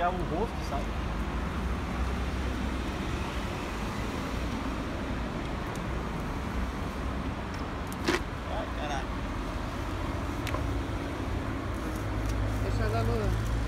bloqueava o rosto, sabe? Ai, caralho. Deixa a lua.